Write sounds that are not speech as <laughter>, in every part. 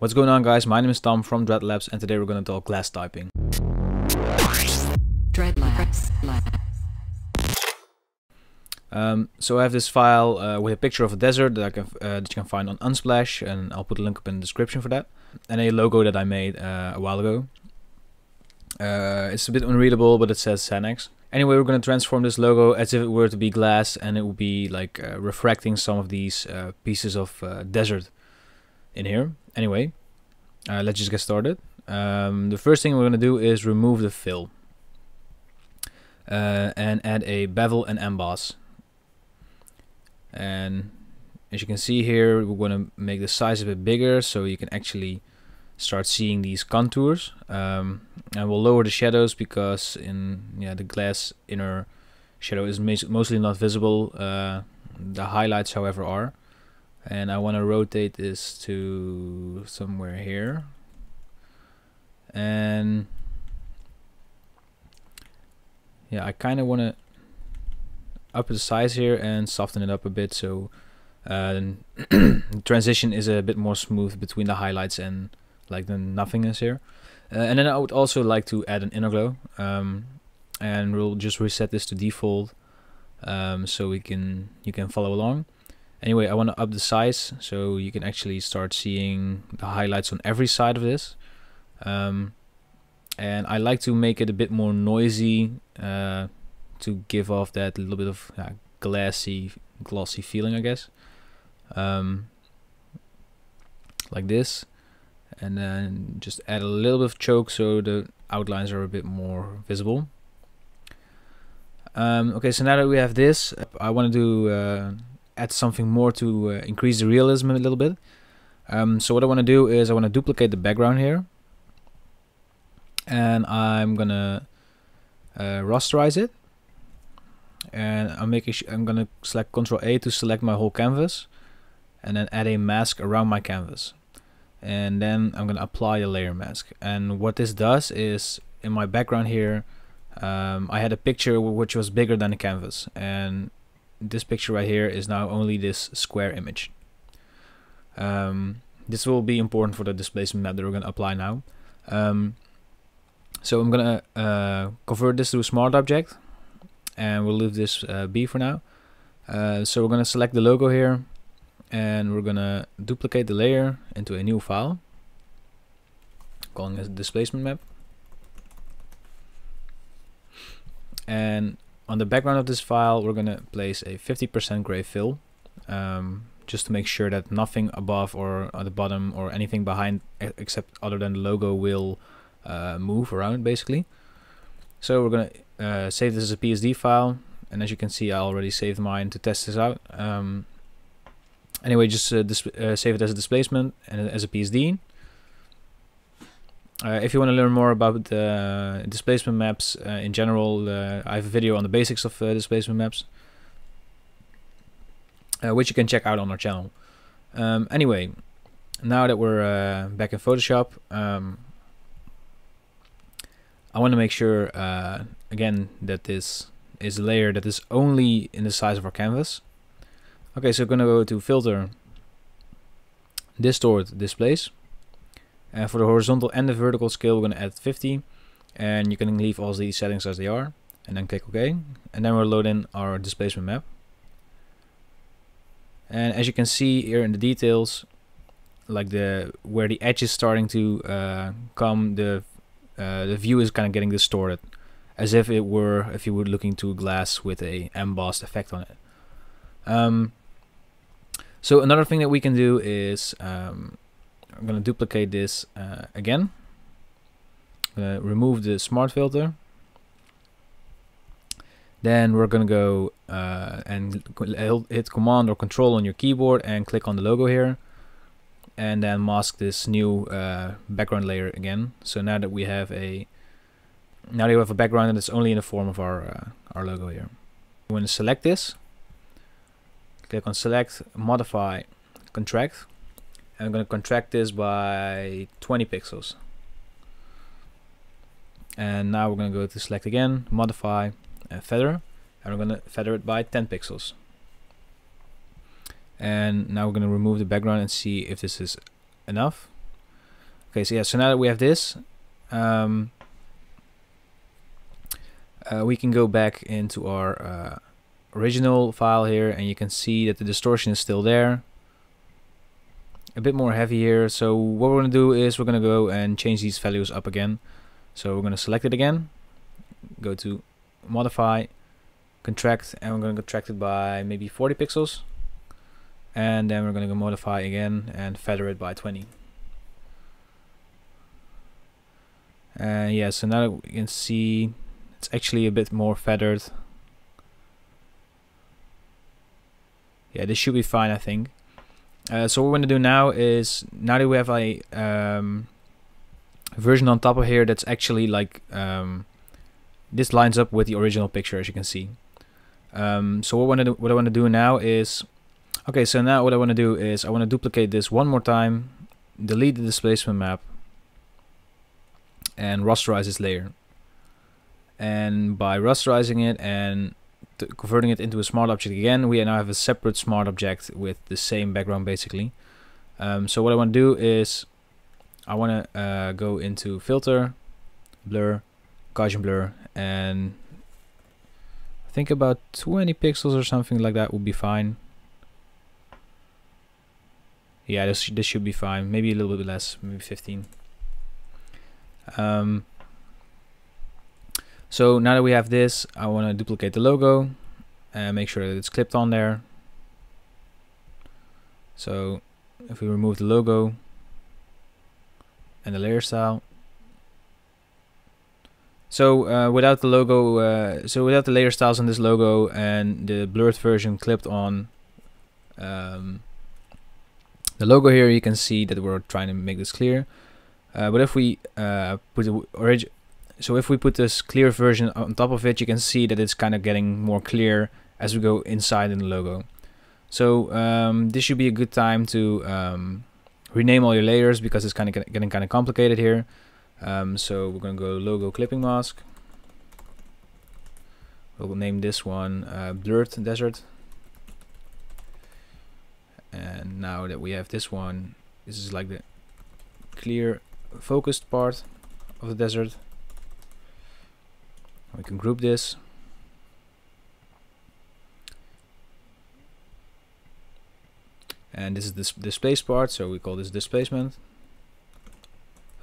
What's going on guys, my name is Tom from Dread Labs and today we're going to talk glass typing. Dread Labs. Um, so I have this file uh, with a picture of a desert that, I can, uh, that you can find on Unsplash and I'll put a link up in the description for that. And a logo that I made uh, a while ago. Uh, it's a bit unreadable but it says Xanax. Anyway, we're going to transform this logo as if it were to be glass and it will be like uh, refracting some of these uh, pieces of desert in here. Anyway, uh, let's just get started. Um, the first thing we're going to do is remove the fill. Uh, and add a bevel and emboss. And as you can see here, we're going to make the size a bit bigger so you can actually start seeing these contours. Um, and we'll lower the shadows because in yeah the glass inner shadow is mostly not visible. Uh, the highlights, however, are and I want to rotate this to somewhere here. And yeah I kind of want to up the size here and soften it up a bit so uh, <clears throat> transition is a bit more smooth between the highlights and like the nothingness here. Uh, and then I would also like to add an inner glow um, and we'll just reset this to default um, so we can you can follow along Anyway, I want to up the size so you can actually start seeing the highlights on every side of this. Um, and I like to make it a bit more noisy uh, to give off that little bit of uh, glassy, glossy feeling, I guess. Um, like this. And then just add a little bit of choke so the outlines are a bit more visible. Um, okay, so now that we have this, I want to do uh, add something more to uh, increase the realism a little bit. Um, so what I want to do is I want to duplicate the background here. And I'm gonna uh, rasterize it. And I'm making I'm gonna select Control A to select my whole canvas, and then add a mask around my canvas. And then I'm gonna apply a layer mask. And what this does is in my background here, um, I had a picture which was bigger than the canvas, and this picture right here is now only this square image. Um, this will be important for the displacement map that we're going to apply now. Um, so I'm going to uh, convert this to a smart object and we'll leave this uh, be for now. Uh, so we're going to select the logo here and we're going to duplicate the layer into a new file calling it displacement map. And on the background of this file, we're going to place a 50% gray fill, um, just to make sure that nothing above or at the bottom or anything behind except other than the logo will uh, move around basically. So we're going to uh, save this as a PSD file, and as you can see, I already saved mine to test this out. Um, anyway, just uh, uh save it as a displacement and as a PSD. Uh, if you want to learn more about uh, displacement maps uh, in general, uh, I have a video on the basics of uh, displacement maps, uh, which you can check out on our channel. Um, anyway, now that we're back in Photoshop, um, I want to make sure, again, that this is a layer that is only in the size of our canvas. Okay, so I'm going to go to Filter, Distort Displace. And for the horizontal and the vertical scale, we're going to add 50. And you can leave all these settings as they are. And then click OK. And then we'll load in our displacement map. And as you can see here in the details, like the where the edge is starting to uh, come, the uh, the view is kind of getting distorted, as if it were if you were looking to glass with a embossed effect on it. Um, so another thing that we can do is um, I'm going to duplicate this uh, again. remove the smart filter. Then we're going to go uh, and hit command or control on your keyboard and click on the logo here. And then mask this new uh, background layer again. So now that we have a now that we have a background that's only in the form of our uh, our logo here. We want to select this. Click on select, modify, contract I'm going to contract this by 20 pixels. And now we're going to go to select again, modify, and feather. And we're going to feather it by 10 pixels. And now we're going to remove the background and see if this is enough. Okay, so yeah, so now that we have this, um, uh, we can go back into our uh, original file here and you can see that the distortion is still there. A bit more heavy here. So what we're going to do is we're going to go and change these values up again. So we're going to select it again, go to modify, contract, and we're going to contract it by maybe 40 pixels. And then we're going to go modify again and feather it by 20. And yeah, so now we can see it's actually a bit more feathered. Yeah, this should be fine, I think. Uh, so what we're going to do now is, now that we have a um, version on top of here that's actually like, um, this lines up with the original picture as you can see. Um, so what, do, what I want to do now is, okay, so now what I want to do is I want to duplicate this one more time, delete the displacement map, and rasterize this layer. And by rasterizing it and converting it into a smart object again, we now have a separate smart object with the same background basically. Um, so what I want to do is I want to uh, go into filter, blur, Gaussian blur, and I think about 20 pixels or something like that would be fine. Yeah, this, this should be fine. Maybe a little bit less, maybe 15. Um, so now that we have this, I want to duplicate the logo and make sure that it's clipped on there. So if we remove the logo and the layer style. So uh, without the logo, uh, so without the layer styles on this logo and the blurred version clipped on um, the logo here, you can see that we're trying to make this clear. Uh, but if we uh, put the origin, so if we put this clear version on top of it, you can see that it's kind of getting more clear as we go inside in the logo. So um, this should be a good time to um, rename all your layers because it's kind of getting kind of complicated here. Um, so we're going to go logo clipping mask. We'll name this one uh, blurred desert. And now that we have this one, this is like the clear focused part of the desert. We can group this. And this is this displaced part, so we call this displacement.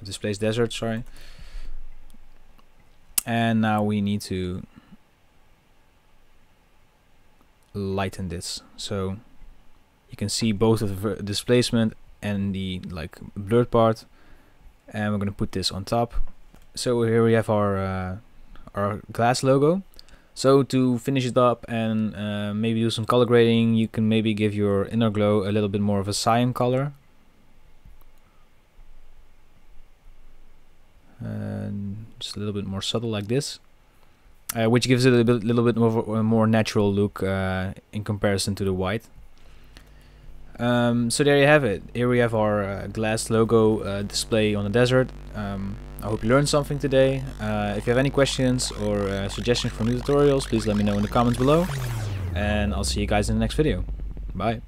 Displaced desert, sorry. And now we need to lighten this. So you can see both of the displacement and the like blurred part and we're going to put this on top so here we have our uh, our glass logo. So to finish it up and uh, maybe do some color grading you can maybe give your inner glow a little bit more of a cyan color. And just a little bit more subtle like this. Uh, which gives it a little bit more, more natural look uh, in comparison to the white um, so there you have it. Here we have our uh, glass logo uh, display on the desert. Um, I hope you learned something today. Uh, if you have any questions or uh, suggestions for new tutorials, please let me know in the comments below. And I'll see you guys in the next video. Bye.